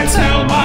I tell my